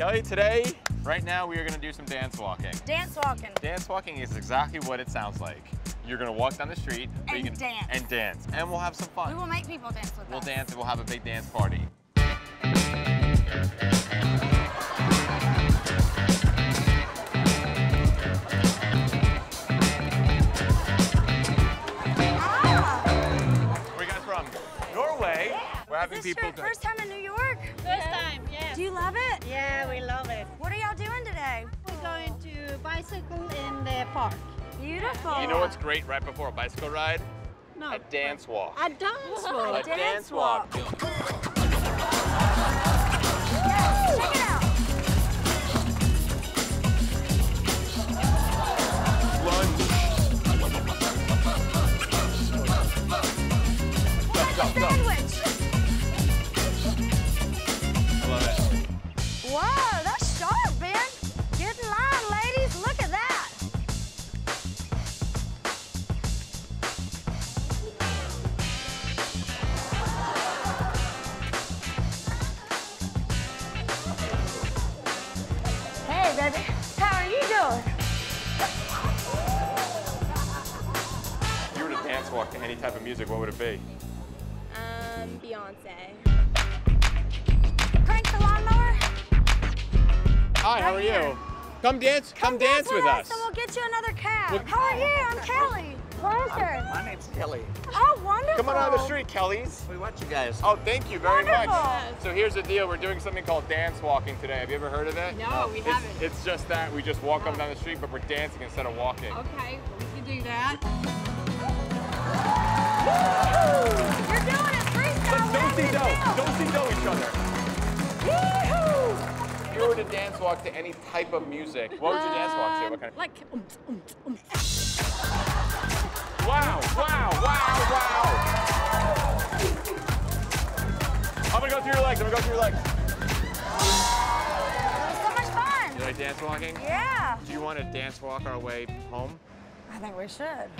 Kellie, today, right now, we are gonna do some dance walking. Dance walking. Dance walking is exactly what it sounds like. You're gonna walk down the street but you And can, dance. and dance, and we'll have some fun. We will make people dance with us. We'll dance and we'll have a big dance party. Ah! Where you guys from? Norway. We're having Is this people. your first time in New York? First time, yes. Do you love it? Yeah, we love it. What are y'all doing today? We're going to bicycle in the park. Beautiful. You know what's great right before a bicycle ride? No. A dance walk. A dance walk. A dance walk. To to any type of music, what would it be? Um, Beyonce. Crank the lawnmower. Hi, how are Right you? Come dance, come, dance, with us. and we'll get you another cab. Look- How are you? I'm Kelly. Pleasure. My name's Kelly. Oh, wonderful. Come on out of the street, Kellys. We watch you guys. Oh, thank you very much. Wonderful. So here's the deal. We're doing something called dance walking today. Have you ever heard of it? No, we It's, haven't. it's just that we just walk up and down the street, but we're dancing instead of walking. Okay, we can do that. Don't see do each other. Woo-hoo. If you were to dance walk to any type of music, what would you dance walk to? What kind of? Like, um, um, um. Wow! Wow! Wow! Wow! I'm gonna go through your legs. I'm gonna go through your legs. It was so much fun. You like dance walking? Yeah. Do you want to dance walk our way home? I think we should.